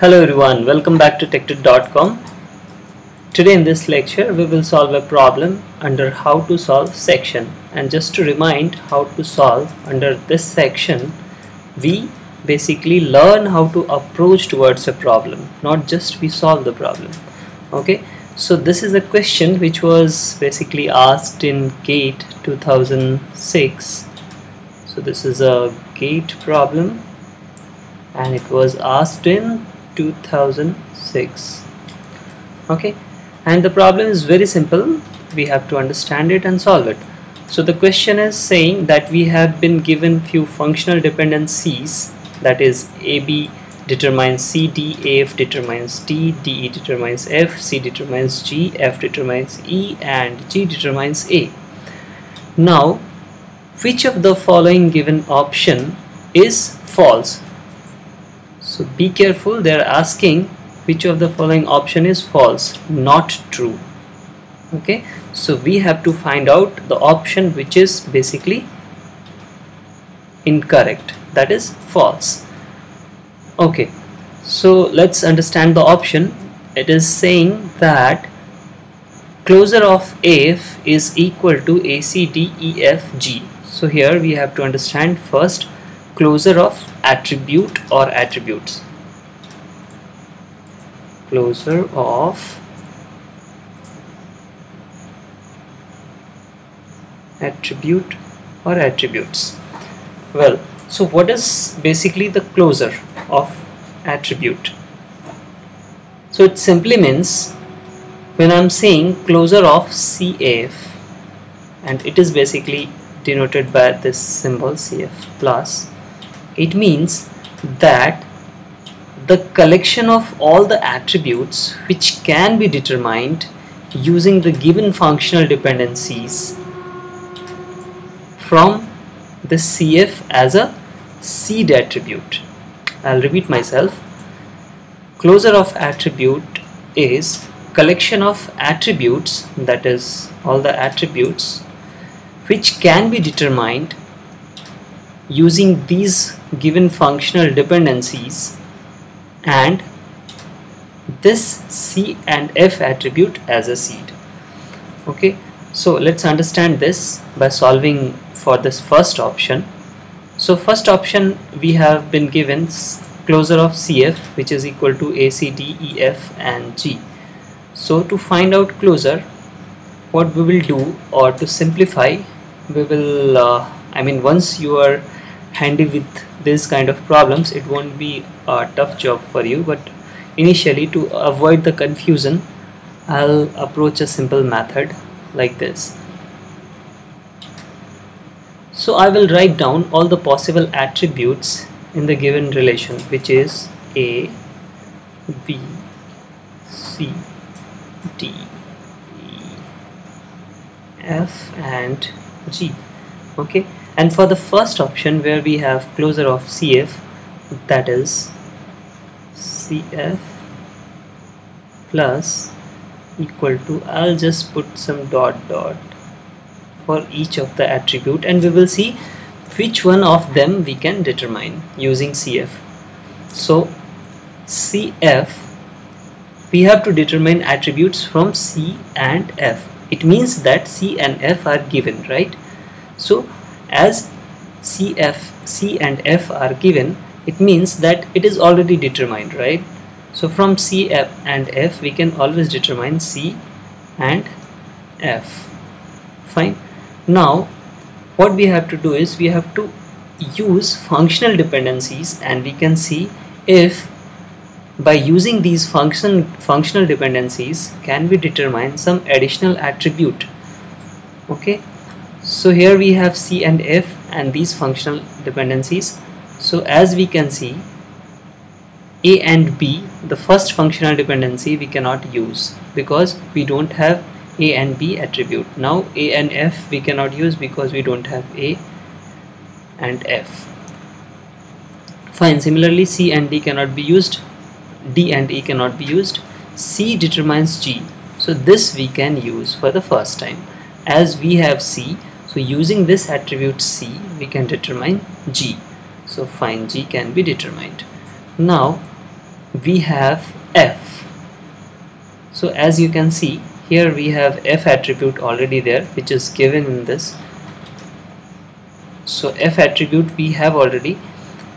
Hello everyone, welcome back to Techtud.com. Today in this lecture we will solve a problem under how to solve section. And just to remind how to solve under this section we basically learn how to approach towards a problem not just we solve the problem. Okay? So this is a question which was basically asked in GATE 2006 so this is a GATE problem and it was asked in 2006 okay and the problem is very simple we have to understand it and solve it so the question is saying that we have been given few functional dependencies that is AB determines C, D, AF determines D, DE determines F, C determines G, F determines E and G determines A. Now which of the following given option is false? So be careful they are asking which of the following option is false, not true. Okay, so we have to find out the option which is basically incorrect. That is false. Okay. So let's understand the option. It is saying that closure of AF is equal to ACDEFG so here we have to understand first closure of attribute or attributes? Closure of attribute or attributes. Well so what is basically the closure of attribute? So it simply means when I'm saying closure of CF and it is basically denoted by this symbol CF plus it means that the collection of all the attributes which can be determined using the given functional dependencies from the CF as a seed attribute. I'll repeat myself. Closure of attribute is collection of attributes that is all the attributes which can be determined using these given functional dependencies and this C and F attribute as a seed okay so let's understand this by solving for this first option so first option we have been given closure of CF which is equal to AC, D, E, F and G. So to find out closure what we will do or to simplify we will uh, I mean once you are handy with this kind of problems it won't be a tough job for you but initially to avoid the confusion I'll approach a simple method like this. So I will write down all the possible attributes in the given relation which is A, B, C, D, E, F and G. Okay and for the first option where we have closure of CF that is CF plus equal to I'll just put some dot dot for each of the attribute and we will see which one of them we can determine using CF. So CF we have to determine attributes from C and F. It means that C and F are given, right? So as CF, C and F are given, it means that it is already determined, right? So from C F and F we can always determine C and F. Fine now what we have to do is we have to use functional dependencies and we can see if by using these function functional dependencies can we determine some additional attribute okay so here we have C and F and these functional dependencies. So as we can see A and B the first functional dependency we cannot use because we don't have a and b attribute. Now a and f we cannot use because we don't have a and f. Fine similarly c and d cannot be used. D and e cannot be used. C determines g. So this we can use for the first time. As we have c so using this attribute c we can determine g. So find g can be determined. Now we have f. So as you can see here we have f attribute already there which is given in this. So f attribute we have already.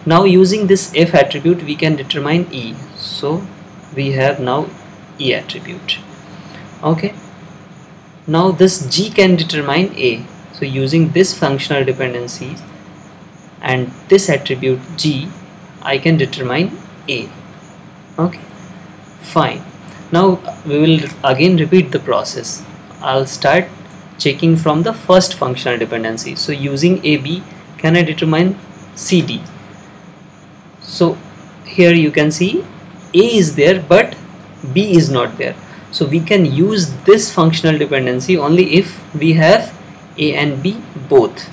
Now using this f attribute we can determine e. So we have now e attribute. Okay. Now this g can determine a so using this functional dependency and this attribute g I can determine a. Okay fine. Now we will again repeat the process. I'll start checking from the first functional dependency. So using AB can I determine CD so here you can see A is there but B is not there. So we can use this functional dependency only if we have A and B both.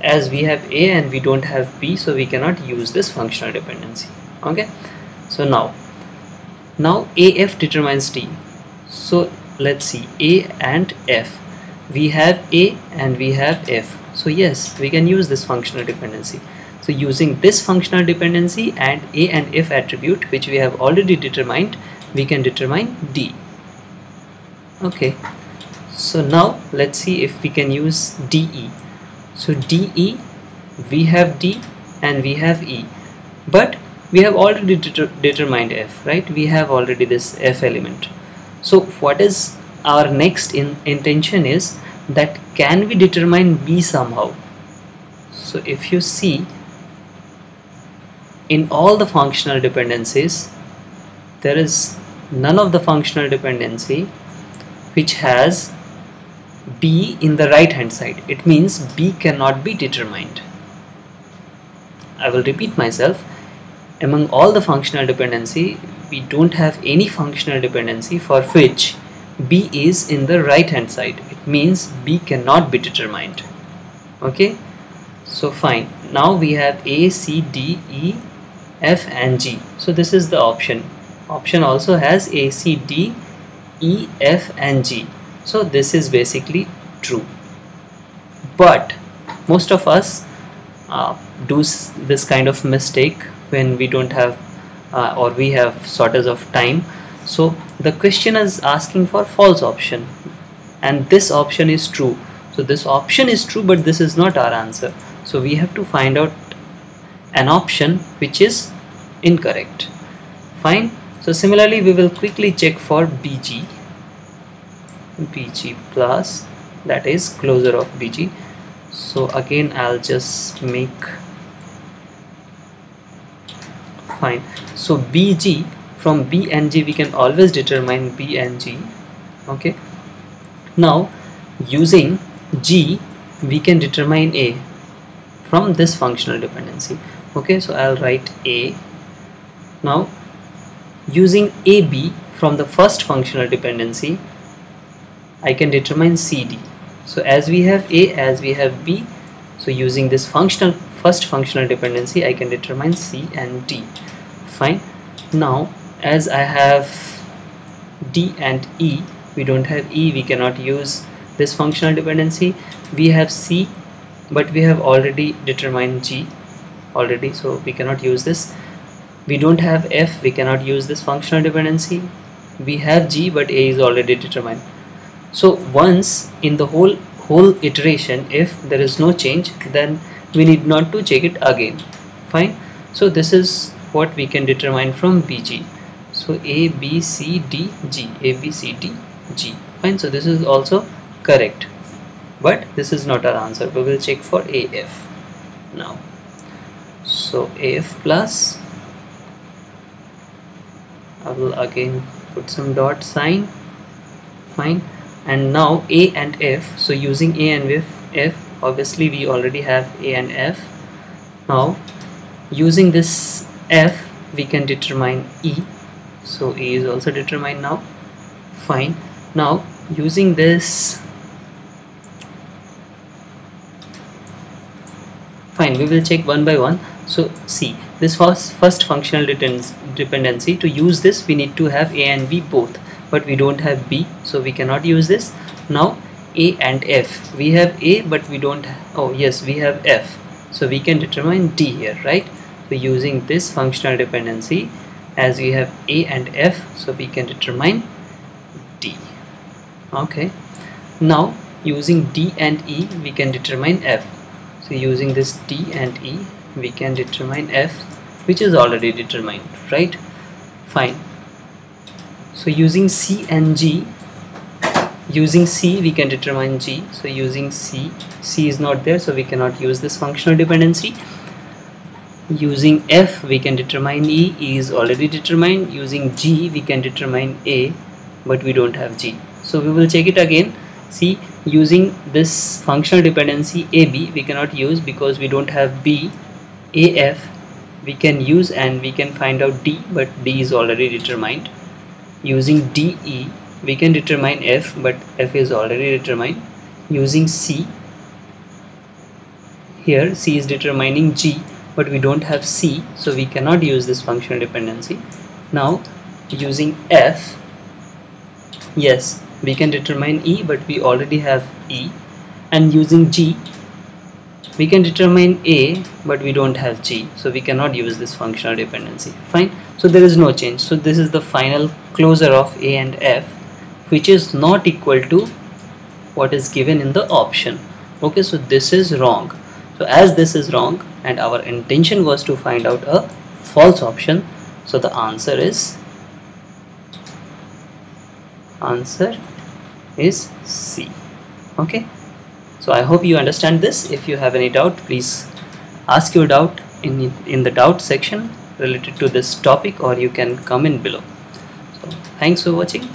As we have A and we don't have B so we cannot use this functional dependency. Okay? So now now AF determines D so let's see A and F. We have A and we have F. So yes we can use this functional dependency. So using this functional dependency and A and F attribute which we have already determined we can determine D. Okay so now let's see if we can use DE so DE we have D and we have E. But we have already det determined F right? We have already this F element. So what is our next in intention is that can we determine B somehow? So if you see in all the functional dependencies there is none of the functional dependency which has b in the right hand side. It means b cannot be determined. I will repeat myself. Among all the functional dependency we don't have any functional dependency for which b is in the right hand side. It means b cannot be determined. Okay? So fine. Now we have a c d e f and g. So this is the option. Option also has a c d e f and g so this is basically true. But most of us uh, do this kind of mistake when we don't have uh, or we have shortage of time. So the question is asking for false option. And this option is true. So this option is true but this is not our answer. So we have to find out an option which is incorrect. Fine. So similarly we will quickly check for BG bg plus that is closure of bg so again I'll just make fine. So bg from b and g we can always determine b and g okay? Now using g we can determine a from this functional dependency okay? So I'll write a. Now using ab from the first functional dependency I can determine CD so as we have A as we have B so using this functional first functional dependency I can determine C and D. Fine. Now as I have D and E we don't have E we cannot use this functional dependency. We have C but we have already determined G already so we cannot use this. We don't have F we cannot use this functional dependency. We have G but A is already determined so once in the whole whole iteration if there is no change then we need not to check it again. Fine? So this is what we can determine from bg so a b c d g. A b c d g. Fine? So this is also correct. But this is not our answer. We will check for af now so af plus I will again put some dot sign. Fine and now a and f. So using a and f, f obviously we already have a and f. Now using this f we can determine e. So e is also determined now. Fine. Now using this fine we will check one by one. So see this first first functional dependency to use this we need to have a and b both but we don't have B so we cannot use this. Now A and F. We have A but we don't oh yes we have F. So we can determine D here right? So using this functional dependency as we have a and f so we can determine d. Okay. Now using d and e we can determine f. So using this d and e we can determine f which is already determined right? Fine so using c and g using c we can determine g. So using c c is not there so we cannot use this functional dependency. Using f we can determine e e is already determined. Using g we can determine a but we don't have g. So we will check it again. See using this functional dependency ab we cannot use because we don't have b. Af we can use and we can find out d but d is already determined using de we can determine f but f is already determined using c. Here c is determining g but we don't have c so we cannot use this functional dependency. Now using f yes we can determine e but we already have e. And using g we can determine a but we don't have g so we cannot use this functional dependency. Fine so there is no change. So this is the final closure of a and f which is not equal to what is given in the option. Okay so this is wrong. So as this is wrong and our intention was to find out a false option so the answer is answer is C. Okay? So I hope you understand this. If you have any doubt please ask your doubt in in the doubt section related to this topic or you can comment below. So thanks for watching